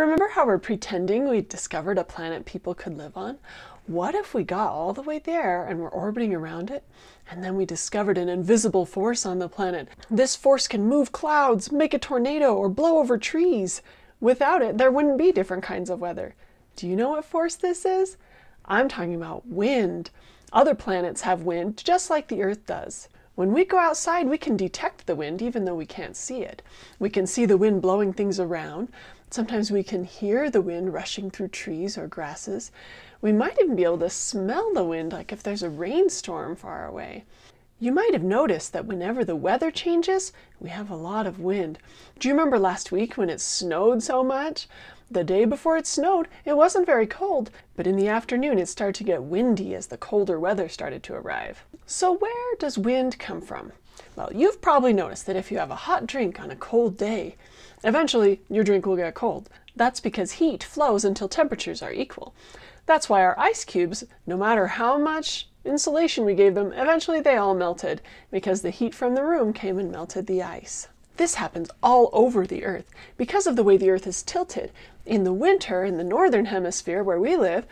Remember how we're pretending we discovered a planet people could live on? What if we got all the way there and were orbiting around it, and then we discovered an invisible force on the planet? This force can move clouds, make a tornado, or blow over trees. Without it, there wouldn't be different kinds of weather. Do you know what force this is? I'm talking about wind. Other planets have wind just like the Earth does. When we go outside, we can detect the wind even though we can't see it. We can see the wind blowing things around. Sometimes we can hear the wind rushing through trees or grasses. We might even be able to smell the wind, like if there's a rainstorm far away. You might have noticed that whenever the weather changes, we have a lot of wind. Do you remember last week when it snowed so much? The day before it snowed, it wasn't very cold, but in the afternoon it started to get windy as the colder weather started to arrive. So where does wind come from? Well, you've probably noticed that if you have a hot drink on a cold day, eventually your drink will get cold. That's because heat flows until temperatures are equal. That's why our ice cubes, no matter how much insulation we gave them, eventually they all melted because the heat from the room came and melted the ice. This happens all over the Earth because of the way the Earth is tilted. In the winter, in the northern hemisphere where we live,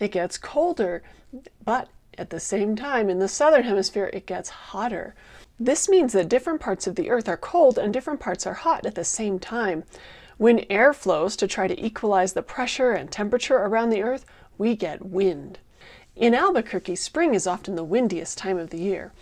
it gets colder, but at the same time, in the southern hemisphere, it gets hotter. This means that different parts of the Earth are cold and different parts are hot at the same time. When air flows to try to equalize the pressure and temperature around the Earth, we get wind. In Albuquerque, spring is often the windiest time of the year.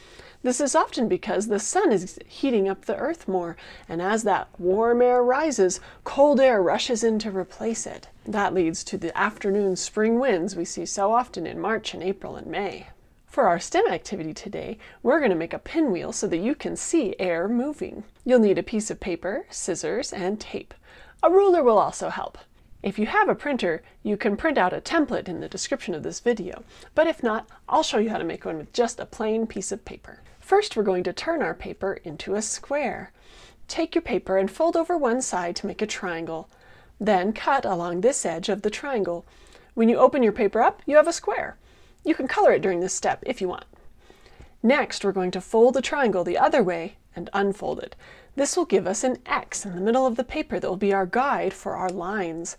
This is often because the sun is heating up the earth more, and as that warm air rises, cold air rushes in to replace it. That leads to the afternoon spring winds we see so often in March and April and May. For our STEM activity today, we're going to make a pinwheel so that you can see air moving. You'll need a piece of paper, scissors, and tape. A ruler will also help. If you have a printer, you can print out a template in the description of this video, but if not, I'll show you how to make one with just a plain piece of paper. First, we're going to turn our paper into a square. Take your paper and fold over one side to make a triangle. Then cut along this edge of the triangle. When you open your paper up, you have a square. You can color it during this step if you want. Next, we're going to fold the triangle the other way and unfold it. This will give us an X in the middle of the paper that will be our guide for our lines.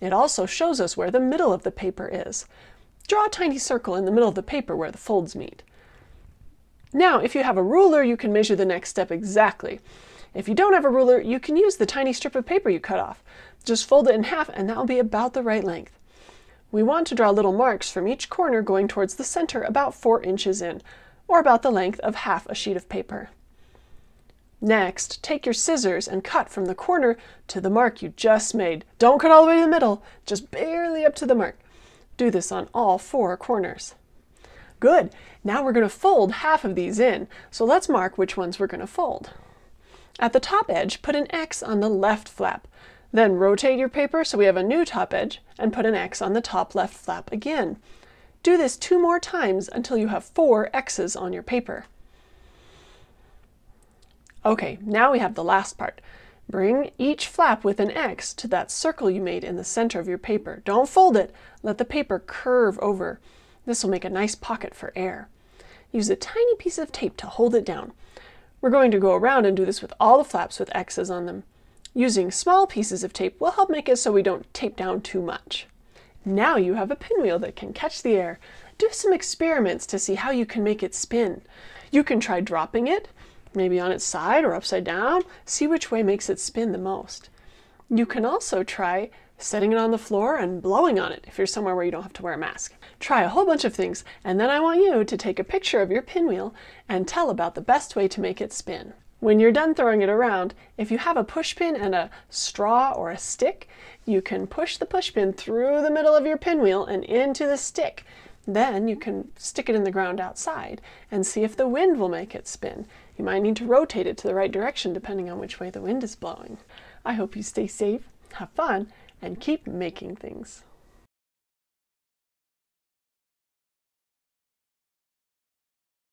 It also shows us where the middle of the paper is. Draw a tiny circle in the middle of the paper where the folds meet. Now, if you have a ruler, you can measure the next step exactly. If you don't have a ruler, you can use the tiny strip of paper you cut off. Just fold it in half and that will be about the right length. We want to draw little marks from each corner going towards the center about 4 inches in, or about the length of half a sheet of paper. Next, take your scissors and cut from the corner to the mark you just made. Don't cut all the way to the middle, just barely up to the mark. Do this on all four corners. Good, now we're going to fold half of these in, so let's mark which ones we're going to fold. At the top edge, put an X on the left flap. Then rotate your paper so we have a new top edge and put an X on the top left flap again. Do this two more times until you have four X's on your paper. Okay, now we have the last part. Bring each flap with an X to that circle you made in the center of your paper. Don't fold it. Let the paper curve over. This will make a nice pocket for air. Use a tiny piece of tape to hold it down. We're going to go around and do this with all the flaps with X's on them. Using small pieces of tape will help make it so we don't tape down too much. Now you have a pinwheel that can catch the air. Do some experiments to see how you can make it spin. You can try dropping it, maybe on its side or upside down, see which way makes it spin the most. You can also try setting it on the floor and blowing on it if you're somewhere where you don't have to wear a mask. Try a whole bunch of things, and then I want you to take a picture of your pinwheel and tell about the best way to make it spin. When you're done throwing it around, if you have a pushpin and a straw or a stick, you can push the pushpin through the middle of your pinwheel and into the stick. Then you can stick it in the ground outside and see if the wind will make it spin. You might need to rotate it to the right direction depending on which way the wind is blowing. I hope you stay safe, have fun, and keep making things.